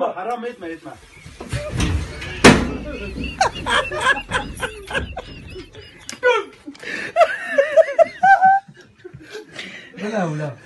etme. Haram etme etme. ولا ولا